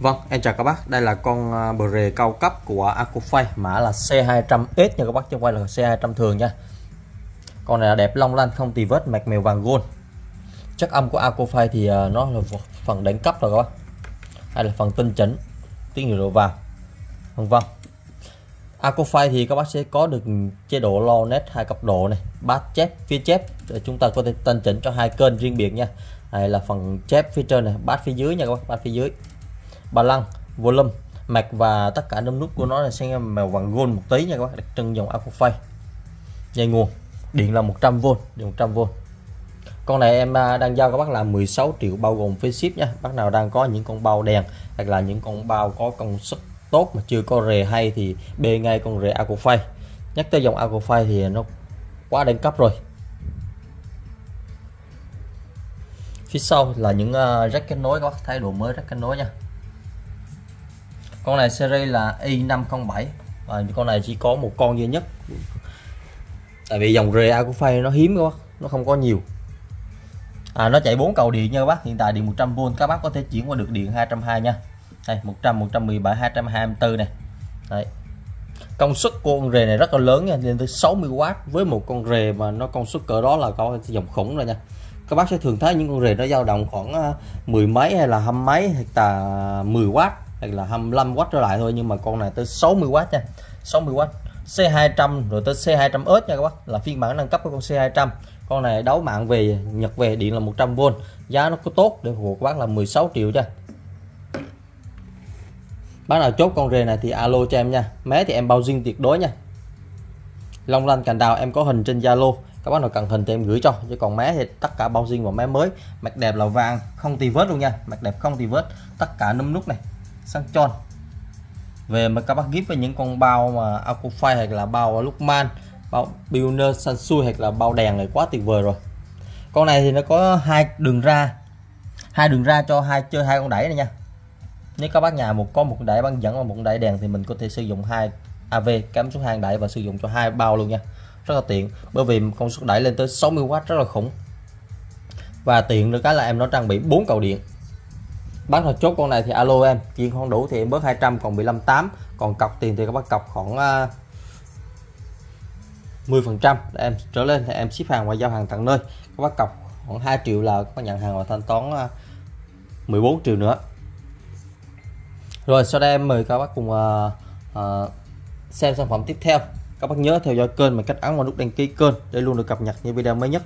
Vâng, em chào các bác. Đây là con à, bờ rề cao cấp của Acofay, mã là C200S nha các bác, chứ không phải là C200 thường nha. Con này là đẹp long lanh, không tì vết, mạch mèo vàng gold. Chất âm của Acofay thì à, nó là phần đánh cấp rồi các bác. Hay là phần tinh chỉnh, tiếng hiệu độ vào. Vâng vâng. Acofay thì các bác sẽ có được chế độ lo nét hai cấp độ này, bát chép, phía chép để chúng ta có thể tinh chỉnh cho hai kênh riêng biệt nha. Đây là phần chép phía trên này, bát phía dưới nha các bác, bát phía dưới ba lăng volume mạch và tất cả đâm nút của nó là sẽ màu vàng gold một tí nha các bác đặc trưng dòng Aquafay dây nguồn điện là 100V điện 100V con này em à, đang giao các bác là 16 triệu bao gồm phí ship nha. Bác nào đang có những con bao đèn hoặc là những con bao có công suất tốt mà chưa có rề hay thì bê ngay con rề Aquafay nhắc tới dòng Aquafay thì nó quá đẳng cấp rồi. Phía sau là những uh, kết nối các bác thay đồ mới rắc kết nối nha con này series là i507 và con này chỉ có một con duy nhất. Tại vì dòng RA của phay nó hiếm quá nó không có nhiều. À, nó chạy 4 cầu điện nha các bác. Hiện tại điện 100V các bác có thể chuyển qua được điện 220 nha. Đây 100 117 224 này. Đấy. công suất của con rề này rất là lớn nha lên tới 60W với một con rề mà nó công suất cỡ đó là có dòng khủng rồi nha. Các bác sẽ thường thấy những con rề nó dao động khoảng à, mười mấy hay là hăm mấy hoặc là 10W hay là 25W trở lại thôi, nhưng mà con này tới 60W nha. 60W C200 rồi tới C200S nha các bác. Là phiên bản nâng cấp của con C200 con này đấu mạng về Nhật về điện là 100V giá nó có tốt, để phục vụ các bác là 16 triệu nha. Bác nào chốt con rề này thì alo cho em nha. Mé thì em bao riêng tuyệt đối nha. Long lanh, cành đào, em có hình trên Zalo. Các bác nào cần hình thì em gửi cho. Chứ còn mé thì tất cả bao riêng và mé mới. Mặt đẹp là vàng, không tì vết luôn nha. Mặt đẹp, không tì vết. Tất cả nấm nút này sang tròn về mà các bác ghép với những con bao mà Aquafy hay là bao Lukman, bao Pioneer Sansui hoặc là bao đèn này quá tuyệt vời rồi. Con này thì nó có hai đường ra, hai đường ra cho hai chơi hai con đẩy này nha. Nếu các bác nhà một có một đẩy băng dẫn và một đẩy đèn thì mình có thể sử dụng hai AV cắm xuống hàng đẩy và sử dụng cho hai bao luôn nha. Rất là tiện, bởi vì công suất đẩy lên tới 60W rất là khủng. Và tiện nữa cái là em nó trang bị bốn cầu điện bán thật chốt con này thì alo em. Chiên không đủ thì em bớt 200 còn 15 8 còn cọc tiền thì các bác cọc khoảng à, uh, 10 phần trăm em trở lên thì em ship hàng và giao hàng tận nơi. Các bác cọc khoảng 2 triệu là các bác nhận hàng và thanh toán à, uh, 14 triệu nữa. Rồi sau đây em mời các bác cùng uh, uh, xem sản phẩm tiếp theo. Các bác nhớ theo dõi kênh bằng cách ấn vào nút đăng ký kênh để luôn được cập nhật những video mới nhất.